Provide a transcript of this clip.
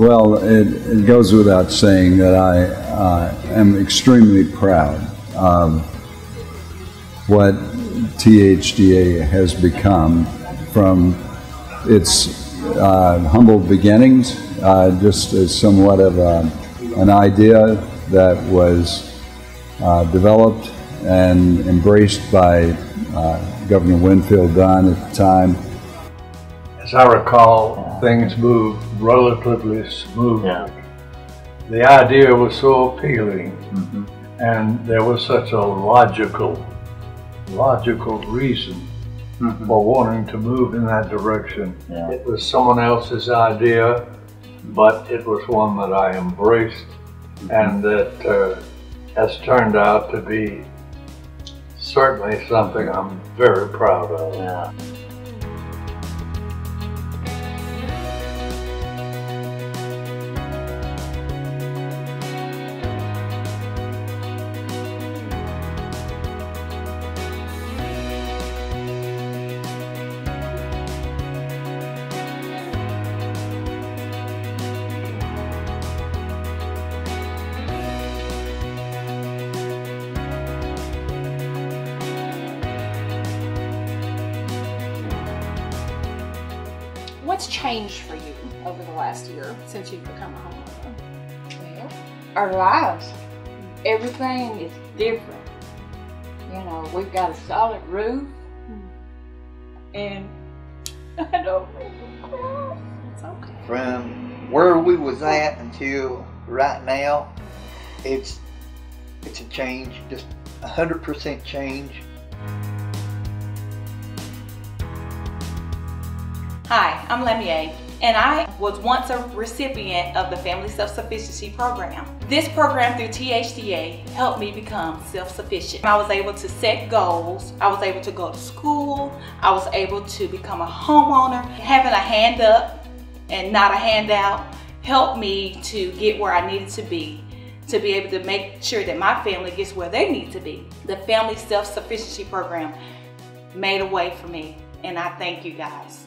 Well, it, it goes without saying that I uh, am extremely proud of what THDA has become from its uh, humble beginnings, uh, just as somewhat of a, an idea that was uh, developed and embraced by uh, Governor Winfield Dunn at the time. As I recall, things moved relatively smoothly. Yeah. The idea was so appealing, Mhm. and there was such a logical, logical reason Mhm. for wanting to move in that direction. Yeah. It was someone else's idea, but it was one that I embraced and that uh, has turned out to be certainly something I'm very proud of. Yeah. What's changed for you over the last year since you've become a homeowner? Well, our lives, everything is different. You know, we've got a solid roof, hmm. and I don't know. It's okay. from where we was at until right now, it's it's a change, just a hundred percent change. Hi, I'm Lemier, and I was once a recipient of the Family Self-Sufficiency Program. This program through THDA helped me become self-sufficient. I was able to set goals, I was able to go to school, I was able to become a homeowner. Having a hand up and not a handout helped me to get where I needed to be to be able to make sure that my family gets where they need to be. The Family Self-Sufficiency Program made a way for me, and I thank you guys.